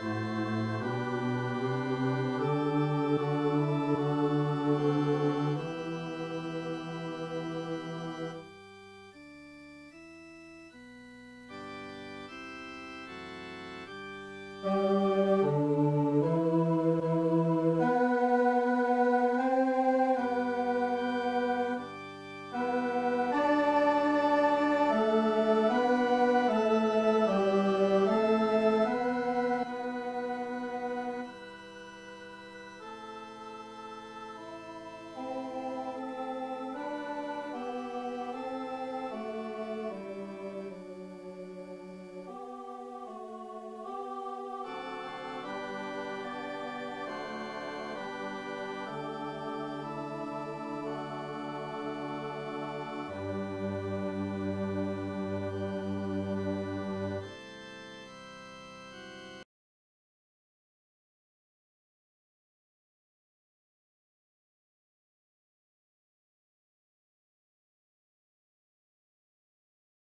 Música